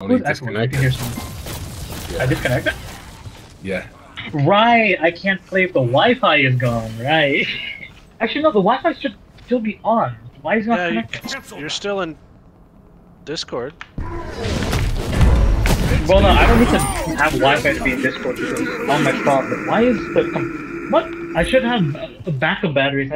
Who's I can hear. I disconnected? Yeah. Right, I can't play if the Wi-Fi is gone, right? Actually, no, the Wi-Fi should still be on. Why is it not Yeah, connected? you're still in Discord. Well, no, I don't need to have Wi-Fi to be in Discord because on my phone. But why is the what? I should have a backup batteries.